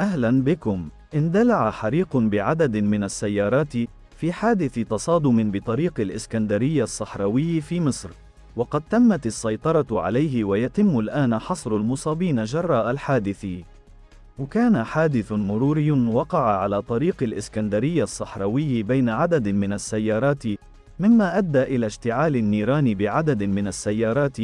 أهلا بكم. اندلع حريق بعدد من السيارات في حادث تصادم بطريق الإسكندرية الصحراوي في مصر، وقد تمت السيطرة عليه ويتم الآن حصر المصابين جراء الحادث. وكان حادث مروري وقع على طريق الإسكندرية الصحراوي بين عدد من السيارات، مما أدى إلى اشتعال النيران بعدد من السيارات،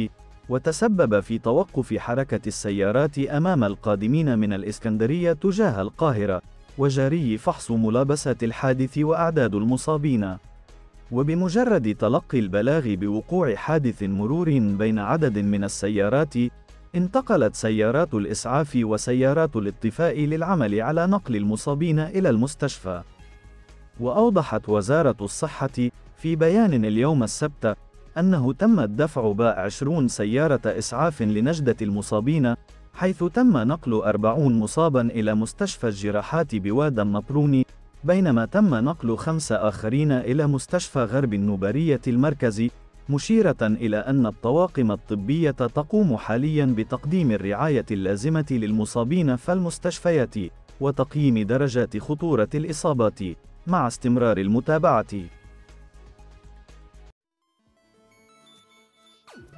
وتسبب في توقف حركة السيارات أمام القادمين من الإسكندرية تجاه القاهرة، وجاري فحص ملابسات الحادث وأعداد المصابين. وبمجرد تلقي البلاغ بوقوع حادث مرور بين عدد من السيارات، انتقلت سيارات الإسعاف وسيارات الاطفاء للعمل على نقل المصابين إلى المستشفى. وأوضحت وزارة الصحة في بيان اليوم السبت أنه تم الدفع باء 20 سيارة إسعاف لنجدة المصابين، حيث تم نقل 40 مصابا إلى مستشفى الجراحات بواد النطرون، بينما تم نقل خمس آخرين إلى مستشفى غرب النوبرية المركزي، مشيرة إلى أن الطواقم الطبية تقوم حاليا بتقديم الرعاية اللازمة للمصابين في المستشفيات، وتقييم درجات خطورة الإصابات، مع استمرار المتابعة.